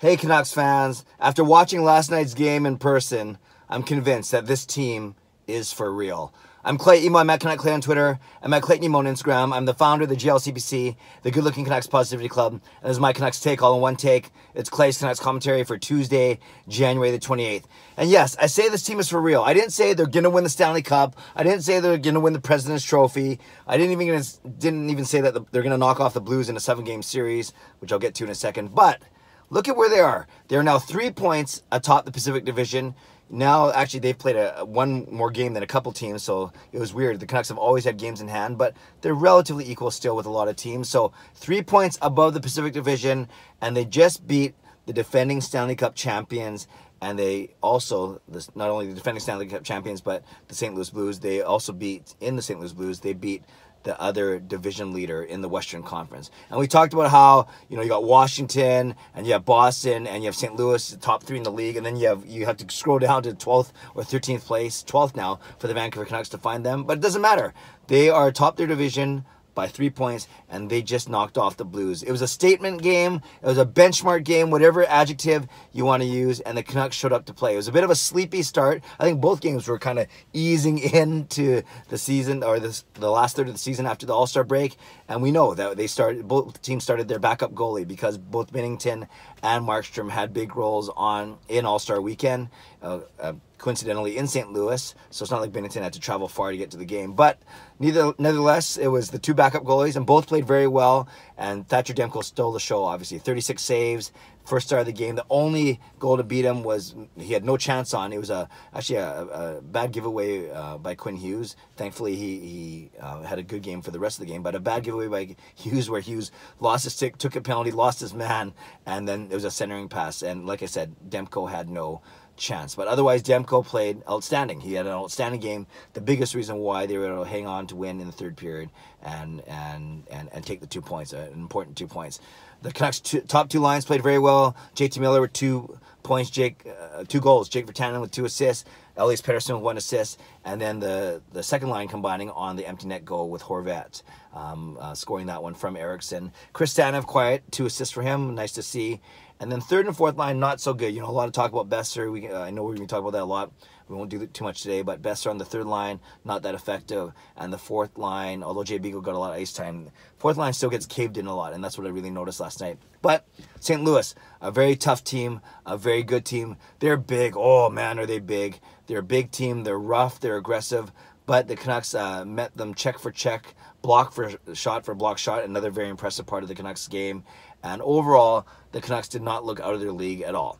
Hey, Canucks fans. After watching last night's game in person, I'm convinced that this team is for real. I'm Clay Imoo. I'm at Canuck Clay on Twitter. I'm at Clayton Imoo on Instagram. I'm the founder of the GLCPC, the Good Looking Canucks Positivity Club. And this is my Canucks take, all in one take. It's Clay's Canucks commentary for Tuesday, January the 28th. And yes, I say this team is for real. I didn't say they're going to win the Stanley Cup. I didn't say they're going to win the President's Trophy. I didn't even didn't even say that they're going to knock off the Blues in a seven game series, which I'll get to in a second. But Look at where they are. They're now three points atop the Pacific Division. Now, actually, they've played a one more game than a couple teams, so it was weird. The Canucks have always had games in hand, but they're relatively equal still with a lot of teams. So three points above the Pacific Division, and they just beat the defending Stanley Cup champions and they also not only the defending Stanley Cup champions but the St. Louis Blues they also beat in the St. Louis Blues they beat the other division leader in the Western Conference. And we talked about how, you know, you got Washington and you have Boston and you have St. Louis, the top three in the league, and then you have you have to scroll down to 12th or 13th place, 12th now for the Vancouver Canucks to find them. But it doesn't matter. They are top their division by three points, and they just knocked off the Blues. It was a statement game. It was a benchmark game, whatever adjective you want to use, and the Canucks showed up to play. It was a bit of a sleepy start. I think both games were kind of easing into the season or the, the last third of the season after the All Star break, and we know that they started. Both teams started their backup goalie because both Binnington and Markstrom had big roles on in All Star weekend. Uh, uh, coincidentally in St. Louis, so it's not like Binnington had to travel far to get to the game. But neither, nevertheless, it was the two backup goalies, and both played very well. And Thatcher Demko stole the show. Obviously, 36 saves, first start of the game. The only goal to beat him was he had no chance on. It was a actually a, a bad giveaway uh, by Quinn Hughes. Thankfully, he he uh, had a good game for the rest of the game, but a bad giveaway by Hughes where Hughes lost his stick, took a penalty, lost his man, and then it was a centering pass. And like I said, Demko had no chance. But otherwise, Demko played outstanding. He had an outstanding game. The biggest reason why they were able to hang on to win in the third period and and and, and take the two points, uh, an important two points. The Canucks two, top two lines played very well. JT Miller with two points, Jake uh, two goals. Jake Virtanen with two assists. Elias Pettersson with one assist, and then the the second line combining on the empty net goal with Horvat, um, uh, scoring that one from Eriksson. Chris Tanev quiet, two assists for him. Nice to see. And then third and fourth line, not so good. You know, a lot of talk about Boeser. We, uh, I know we're going to talk about that a lot. We won't do too much today, but Boeser on the third line, not that effective. And the fourth line, although Jay Beagle got a lot of ice time, fourth line still gets caved in a lot, and that's what I really noticed last night. But St. Louis, a very tough team, a very good team. They're big. Oh, man, are they big. They're a big team. They're rough. They're aggressive. But the Canucks uh, met them check for check, block for shot for block shot. Another very impressive part of the Canucks game. And overall, the Canucks did not look out of their league at all.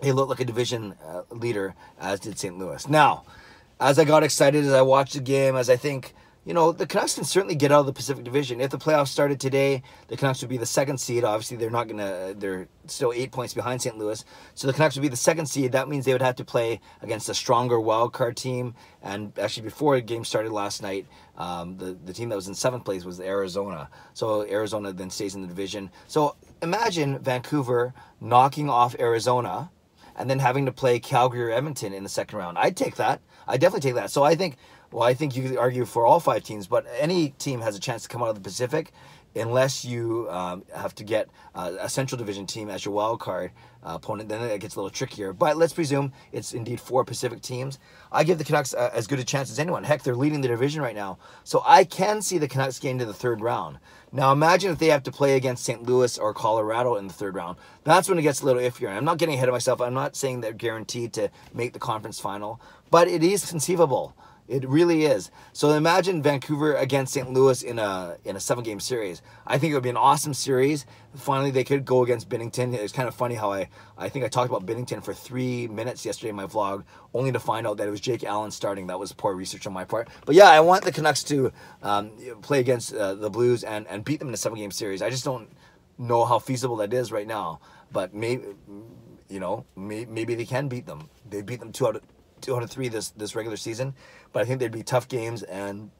They looked like a division uh, leader, as did St. Louis. Now, as I got excited as I watched the game, as I think you know, the Canucks can certainly get out of the Pacific Division. If the playoffs started today, the Canucks would be the second seed. Obviously, they're not going to, they're still eight points behind St. Louis. So the Canucks would be the second seed. That means they would have to play against a stronger wild card team. And actually, before the game started last night, um, the, the team that was in seventh place was Arizona. So Arizona then stays in the division. So imagine Vancouver knocking off Arizona and then having to play Calgary or Edmonton in the second round. I'd take that. I definitely take that. So I think well, I think you could argue for all five teams, but any team has a chance to come out of the Pacific unless you um, have to get uh, a Central Division team as your wild card uh, opponent. Then it gets a little trickier. But let's presume it's indeed four Pacific teams. I give the Canucks uh, as good a chance as anyone. Heck, they're leading the division right now. So I can see the Canucks getting to the third round. Now imagine if they have to play against St. Louis or Colorado in the third round. That's when it gets a little iffier. I'm not getting ahead of myself. I'm not saying they're guaranteed to make the conference final, but it is conceivable. It really is. So imagine Vancouver against St. Louis in a in a seven game series. I think it would be an awesome series. Finally, they could go against Binnington. It's kind of funny how I I think I talked about Binnington for three minutes yesterday in my vlog, only to find out that it was Jake Allen starting. That was poor research on my part. But yeah, I want the Canucks to um, play against uh, the Blues and and beat them in a seven game series. I just don't know how feasible that is right now. But maybe you know may, maybe they can beat them. They beat them two out of two out of three this this regular season, but I think they'd be tough games and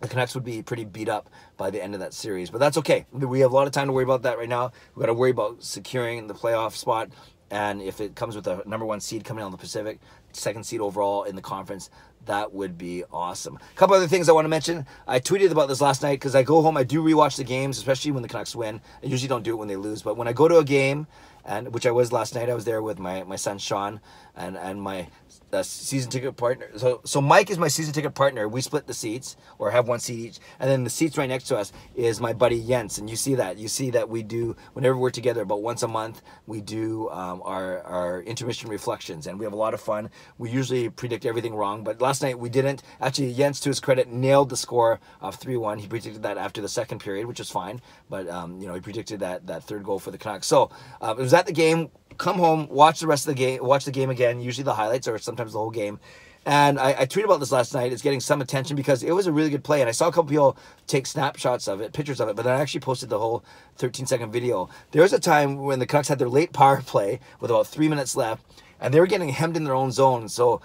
the Canucks would be pretty beat up by the end of that series. But that's okay. We have a lot of time to worry about that right now. We've got to worry about securing the playoff spot. And if it comes with a number one seed coming out of the Pacific, second seed overall in the conference, that would be awesome. A couple other things I want to mention. I tweeted about this last night because I go home, I do rewatch the games, especially when the Canucks win. I usually don't do it when they lose, but when I go to a game and which I was last night. I was there with my my son Sean and and my uh, season ticket partner. So so Mike is my season ticket partner. We split the seats or have one seat each, and then the seats right next to us is my buddy Jens. And you see that you see that we do whenever we're together about once a month we do um, our our intermission reflections, and we have a lot of fun. We usually predict everything wrong, but last night we didn't. Actually, Jens, to his credit, nailed the score of three one. He predicted that after the second period, which was fine, but um, you know he predicted that that third goal for the Canucks. So uh, it was at the game come home, watch the rest of the game, watch the game again, usually the highlights or sometimes the whole game. And I, I tweeted about this last night. It's getting some attention because it was a really good play. And I saw a couple people take snapshots of it, pictures of it, but then I actually posted the whole 13 second video. There was a time when the Canucks had their late power play with about three minutes left, and they were getting hemmed in their own zone. So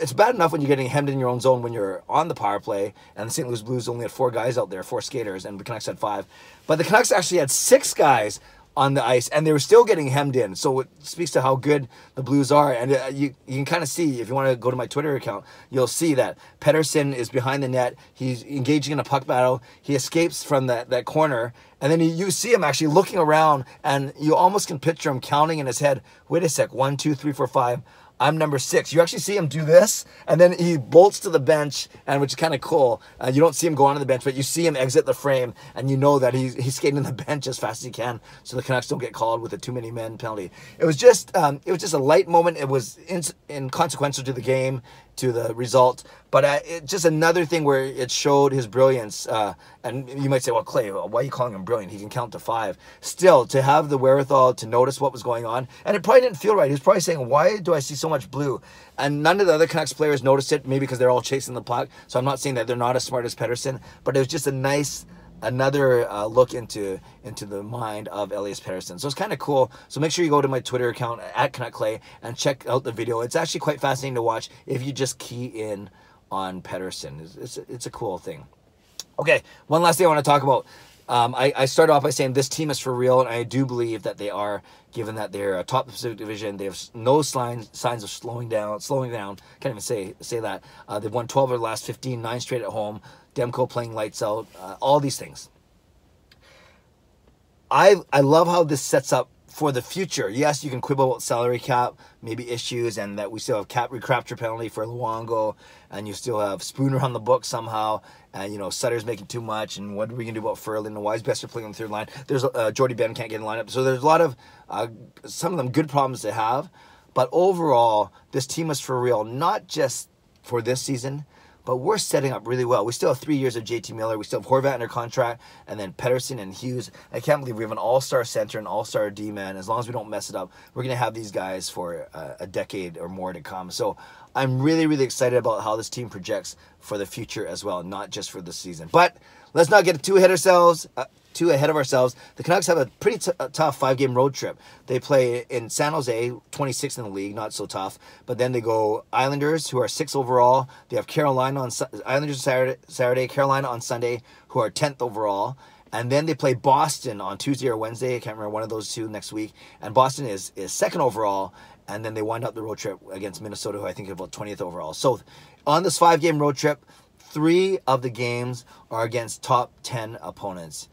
it's bad enough when you're getting hemmed in your own zone when you're on the power play, and the St. Louis Blues only had four guys out there, four skaters, and the Canucks had five. But the Canucks actually had six guys on the ice, and they were still getting hemmed in. So it speaks to how good the Blues are. And uh, you, you can kind of see, if you want to go to my Twitter account, you'll see that Pettersson is behind the net. He's engaging in a puck battle. He escapes from that, that corner, and then you, you see him actually looking around, and you almost can picture him counting in his head, wait a sec, one, two, three, four, five. I'm number six. You actually see him do this, and then he bolts to the bench, and which is kind of cool. Uh, you don't see him go onto the bench, but you see him exit the frame, and you know that he's he's skating in the bench as fast as he can, so the Canucks don't get called with a too many men penalty. It was just um, it was just a light moment. It was in, inconsequential to the game to the result. But uh, it, just another thing where it showed his brilliance. Uh, and you might say, well, Clay, why are you calling him brilliant? He can count to five. Still, to have the wherewithal to notice what was going on, and it probably didn't feel right. He was probably saying, why do I see so much blue? And none of the other Canucks players noticed it, maybe because they're all chasing the puck. So I'm not saying that they're not as smart as Pettersson, but it was just a nice another uh, look into into the mind of Elias Pettersson. So it's kind of cool. So make sure you go to my Twitter account at Canuck Clay and check out the video. It's actually quite fascinating to watch if you just key in on Pettersson. It's, it's, it's a cool thing. Okay, one last thing I want to talk about. Um, I, I started off by saying this team is for real, and I do believe that they are, given that they're a top Pacific Division. They have no signs signs of slowing down. Slowing down. Can't even say say that. Uh, they've won 12 of the last 15, nine straight at home. Demko playing lights out, uh, all these things. I I love how this sets up for the future. Yes, you can quibble about salary cap, maybe issues, and that we still have cap recapture penalty for Luongo, and you still have Spooner on the book somehow, and you know Sutter's making too much, and what are we gonna do about Ferland and why is Boeser playing on the third line? There's uh, Jordie Benn can't get in lineup, so there's a lot of uh, some of them good problems to have, but overall this team is for real, not just for this season, but we're setting up really well. We still have three years of JT Miller. We still have Horvat under contract, and then Pettersson and Hughes. I can't believe we have an all-star center, an all-star D-man. As long as we don't mess it up, we're gonna have these guys for a, a decade or more to come. So I'm really, really excited about how this team projects for the future as well, not just for the season. But let's not get too ahead ourselves. Uh, too ahead of ourselves. The Canucks have a pretty tough five game road trip. They play in San Jose, 26th in the league, not so tough. But then they go Islanders, who are six overall. They have Carolina on Islanders Saturday, Saturday, Carolina on Sunday, who are 10th overall. And then they play Boston on Tuesday or Wednesday. I can't remember one of those two next week. And Boston is, is second overall. And then they wind up the road trip against Minnesota, who I think is about 20th overall. So on this five game road trip, three of the games are against top 10 opponents.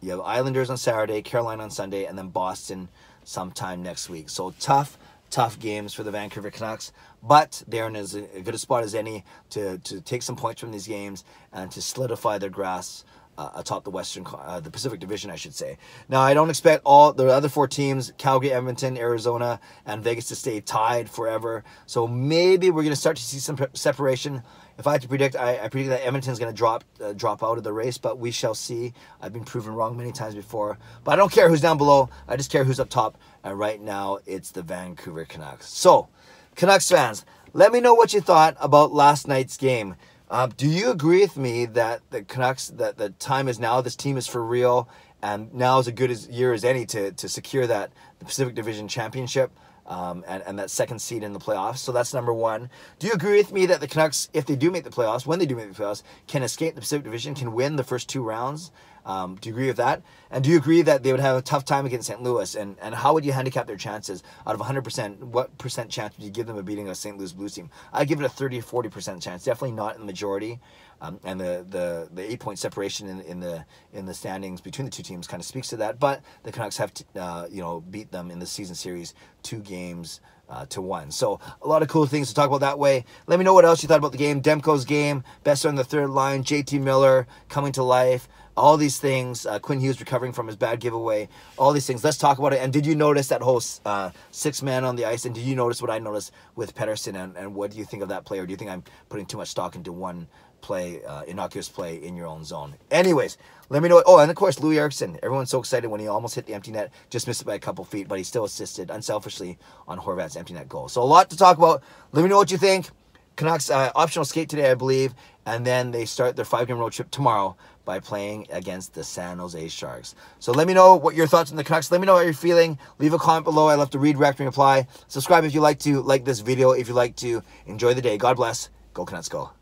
You have Islanders on Saturday, Carolina on Sunday, and then Boston sometime next week. So tough, tough games for the Vancouver Canucks, but they're in as good a spot as any to, to take some points from these games and to solidify their grasp uh, atop the Western, uh, the Pacific Division, I should say. Now, I don't expect all the other four teams, Calgary, Edmonton, Arizona, and Vegas, to stay tied forever. So maybe we're going to start to see some separation if I had to predict, I, I predict that Edmonton's going to drop uh, drop out of the race, but we shall see. I've been proven wrong many times before, but I don't care who's down below. I just care who's up top. And right now, it's the Vancouver Canucks. So, Canucks fans, let me know what you thought about last night's game. Uh, do you agree with me that the Canucks that the time is now? This team is for real, and now is a good as, year as any to to secure that the Pacific Division championship um, and, and that second seed in the playoffs. So that's number one. Do you agree with me that the Canucks, if they do make the playoffs, when they do make the playoffs, can escape the Pacific Division, can win the first two rounds? Um, do you agree with that? And do you agree that they would have a tough time against St. Louis? And, and how would you handicap their chances out of 100%? What percent chance would you give them of beating a St. Louis Blues team? I give it a 30 40% chance. Definitely not in the majority. Um, and the, the, the eight point separation in, in the in the standings between the two teams kind of speaks to that. But the Canucks have to, uh, you know beat them in the season series two games uh, to one. So a lot of cool things to talk about that way. Let me know what else you thought about the game. Demko's game, best on the third line, JT Miller coming to life. All these things. Uh, Quinn Hughes recovering from his bad giveaway. All these things. Let's talk about it. And did you notice that whole uh, six man on the ice? And did you notice what I noticed with Pettersson? And, and what do you think of that player? Do you think I'm putting too much stock into one play, uh, innocuous play in your own zone. Anyways, let me know. Oh, and of course, Loui Eriksson. Everyone's so excited when he almost hit the empty net, just missed it by a couple feet, but he still assisted unselfishly on Horvat's empty net goal. So a lot to talk about. Let me know what you think. Canucks uh, optional skate today, I believe, and then they start their five-game road trip tomorrow by playing against the San Jose Sharks. So let me know what your thoughts on the Canucks. Let me know how you're feeling. Leave a comment below. I love to read, react, and reply. Subscribe if you like to like this video. If you like to enjoy the day. God bless. Go Canucks, go.